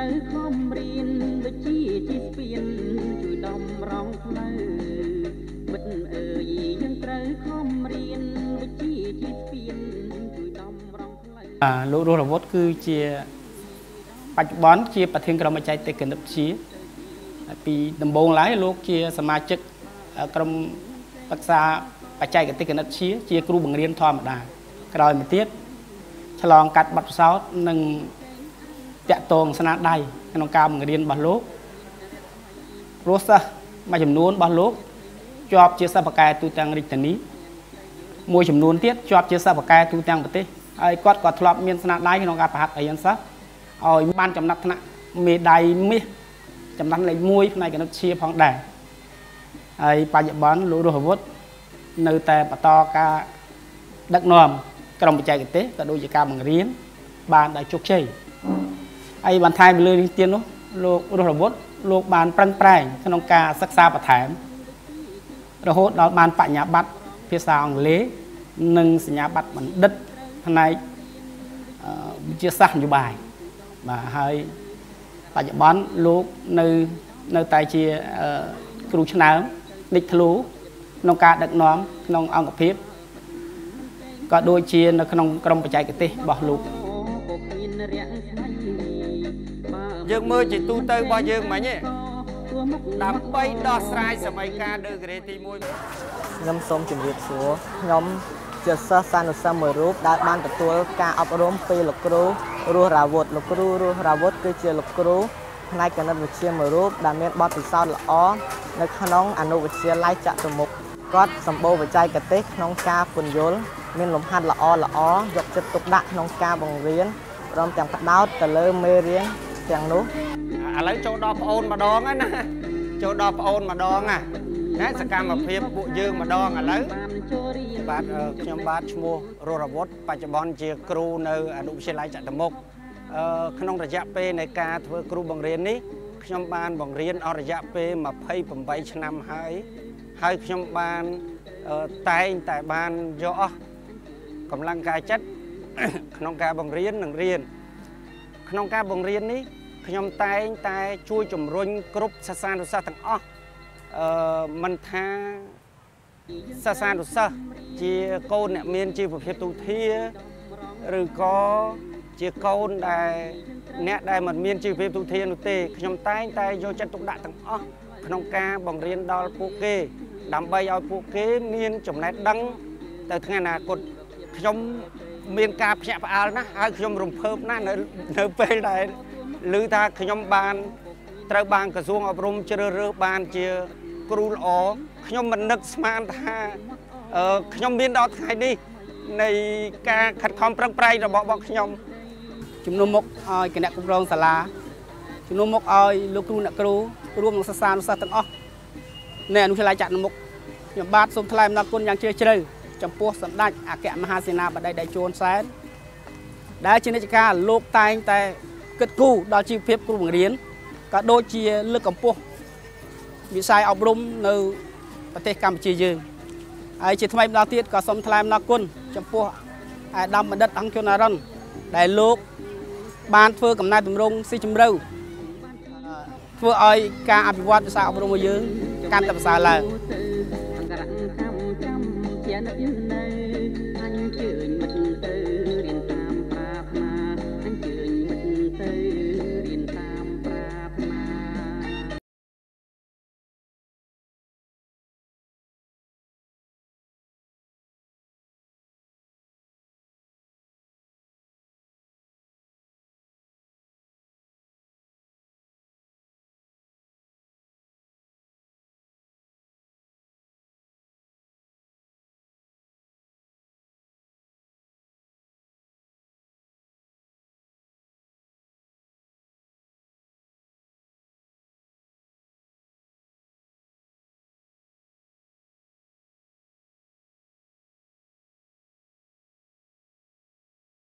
ត្រូវខំរៀនវិជ្ជាជាស្ពានជួយដំរង់ផ្លូវមិត្តអើយយើងត្រូវខំរៀនវិជ្ជាជាស្ពានជួយដំរង់ផ្លូវអាលោករស់រវត្តគឺជាបច្ចុប្បន្នជាប្រធានក្រុមវិច័យទេគនិតវិទ្យាពីដំបូងឡើយលោកជាសមាជិកក្រុមសិក្សាបច្ចេកទេសគណិតវិទ្យាជាគ្រូបង្រៀនធម្មតាក្រោយមកទៀតឆ្លងកាត់បទពិសោធន៍និង តាក់ទងស្នាដៃក្នុងការបង្រៀនរបស់លោកព្រោះសិស្សមួយចំនួនរបស់លោកជាប់ជាសិស្សបកែទូទាំងរាជធានីមួយចំនួនទៀតជាប់ជាសិស្សបកែទូទាំងប្រទេសហើយគាត់ក៏ធ្លាប់មានស្នាដៃក្នុងការប្រហាត់អីយ៉ាងសិស្សឲ្យបានចំណាត់ថ្នាក់មេដាយមាសចំណាត់លេខ1ផ្នែកគណិតវិទ្យាផងដែរហើយបច្ចុប្បន្នលោករស់អាវុធនៅតែបន្តការដឹកនាំក្រុមបច្ចេកទេសក៏ដូចជាការបង្រៀនបានដោយជោគជ័យ ហើយបន្ថែមលើនេះទៀតនោះលោករស់អាវុធលោកបានប្រឹងប្រែងក្នុងការសិក្សាបន្ថែមរហូតដល់បានបញ្ញាបត្រភាសាអង់គ្លេសនិងសញ្ញាបត្របណ្ឌិតផ្នែកវិទ្យាសាស្ត្រនយោបាយបាទហើយបច្ចុប្បន្នលោកនៅនៅតែជាគ្រូឆ្នើមនិចធ្លូក្នុងការដឹកនាំក្នុងអង្គភាពក៏ដូចជានៅក្នុងក្រមបច្ចេកទេសរបស់លោក យើងមើលជាទូទៅរបស់យើងមិញទេដើម្បីដោះស្រាយសម័យកាលដើក្រេទី1ខ្ញុំសូមជម្រាបសួរខ្ញុំជាសិស្សសានុសិស្សមួយរូបដែលបានទទួលការអប់រំពីលោកគ្រូរស់រាវុធលោកគ្រូរស់រាវុធគឺជាលោកគ្រូផ្នែកគណិតវិទ្យាមួយរូបដែលមានបទពិសោធន៍ល្អនៅក្នុងអនុវិទ្យាល័យចតុមុខគាត់សម្បូរបច្ចេកទេសក្នុងការពន្យល់មានលំហាត់ល្អល្អយកចិត្តទុកដាក់ក្នុងការបង្រៀនព្រមទាំងផ្ដោតទៅលើមេរៀន ទាំងនោះឥឡូវចូលដល់ប្អូនម្ដងណាចូលដល់ប្អូនម្ដងណាណាសកម្មភាពពួកយើងម្ដងឥឡូវបាទខ្ញុំបាទឈ្មោះរស់រវត្តបច្ចុប្បន្នជាគ្រូនៅអនុវិទ្យាល័យចតុមុខក្នុងរយៈពេលនៃការធ្វើគ្រូបង្រៀននេះខ្ញុំបានបង្រៀនអស់រយៈពេល28ឆ្នាំហើយហើយខ្ញុំបានតែងតែបានយកអស់កម្លាំងកាយចិត្តក្នុងការបង្រៀននិងរៀនក្នុងការបង្រៀននេះ ខ្ញុំតែងតែជួយជំរុញគ្រប់សាសានុសិស្សទាំងអស់អឺមិនថាសាសានុសិស្សជាកូនអ្នកមានជីវភាពទូធាឬក៏ជាកូនដែលអ្នកដែលមិនមានជីវភាពទូធានោះទេខ្ញុំតែងតែយកចិត្តទុកដាក់ទាំងអស់ក្នុងការបង្រៀនដល់ពួកគេ ដើម្បីឲ្យពួកគេមានចំណេះដឹង ទៅថ្ងៃអនាគតខ្ញុំមានការភ្ញាក់ផ្អើលណាស់ហើយខ្ញុំរំភើបណាស់នៅនៅពេលដែល ឮថាខ្ញុំបានត្រូវបានក្រសួងអប់រំជ្រើសរើសបានជាគ្រូល្អខ្ញុំមិននឹកស្មានថាខ្ញុំមានដល់ថ្ងៃនេះនៃការខិតខំប្រឹងប្រែងរបស់បងខ្ញុំជំនុំមុខឲ្យគណៈគ្រប់គ្រងសាលាជំនុំមុខឲ្យលោកគ្រូអ្នកគ្រូរួមនឹងសិស្សានុសិស្សទាំងអស់នៅអនុវិទ្យាល័យចាក់មុខខ្ញុំបាទសូមថ្លែងអំណរគុណយ៉ាងជ្រាលជ្រៅចំពោះសម្ដេចអគ្គមហាសេនាបតីដៃជួនសែនដែលជានិច្ចការលោកតែងតែ គិតគូរដល់ជីវភាពគ្រូបង្រៀនក៏ដូចជាលើកកម្ពស់វិស័យអប់រំនៅប្រទេសកម្ពុជាយើងហើយជាថ្មីម្ដងទៀតក៏សូមថ្លែងអំណរគុណចំពោះអាដាមបណ្ឌិតអង្គជុនអរិនដែលលោកបានធ្វើកំណែតម្រង់ស៊ីជម្រៅធ្វើឲ្យការអភិវឌ្ឍវិស័យអប់រំរបស់យើងកាន់តែប្រសើរឡើងអង្ករកម្មចាំជានិតនៅអញជឿ